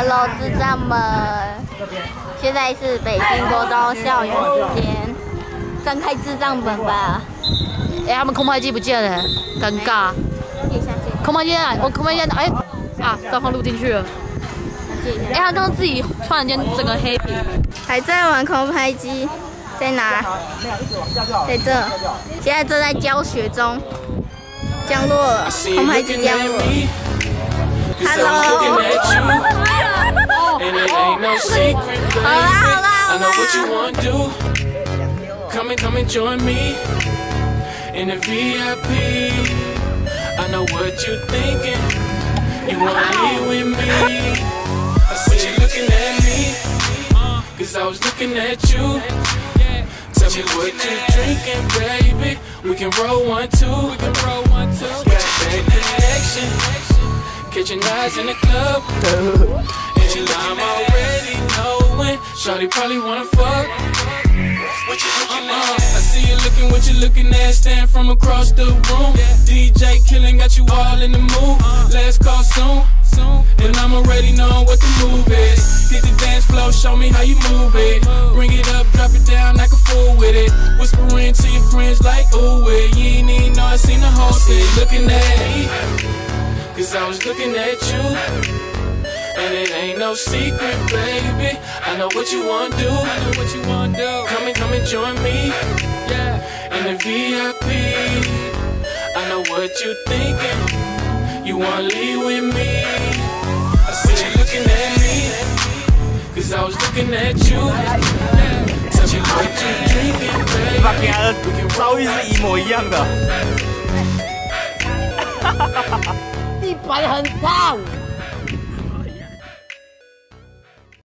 Hello，智障们！现在是北京国中校园时间，张开智障本吧。哎，他们空拍机不见了，尴尬。空拍机啊，我空拍机哎啊，刚好录进去了。哎，他刚刚自己突然间整个黑屏。还在玩空拍机，在哪？在这。现在正在教学中，降落了，空拍机降落。Hello。And it ain't no secret, baby. I know what you ah, wanna do. Come and come and join me in the VIP. I know what you're thinking. You wanna be with me. I see you looking at me. Cause I was looking at you. Tell me what you're drinking, baby. We can roll one, two. We can roll one, two. Got that connection. Catching eyes in the club. And I'm already Shorty probably wanna fuck. What you looking at? I see you looking what you looking at Stand from across the room. DJ killing got you all in the mood. Last call soon. Soon. and I'm already knowing what the move is. Hit the dance floor, show me how you move it. Bring it up, drop it down like a fool with it. Whispering to your friends like, ooh, it You ain't even know I seen the whole thing Looking at me. Cause I was looking at you. And it ain't no secret, baby. I know what you want to do. I know what you want to do. Come and come and join me. Yeah. In the VIP. I know what you thinking. You wanna leave with me. I see you looking at me. Cause I was looking at you. Tell me what you drinking, baby. 发给他的遭遇是一模一样的。地板很烫。